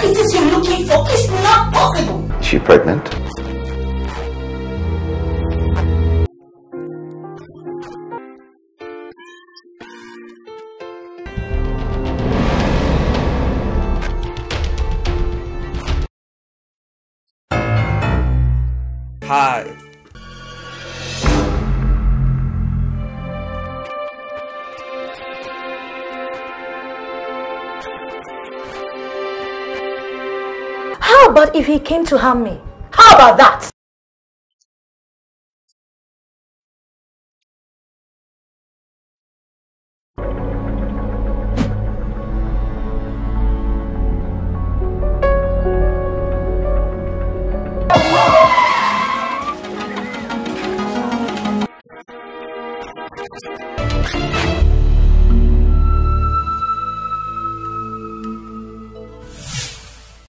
What it is you're looking for is not possible. Is she pregnant? Hi. How about if he came to harm me? How about that?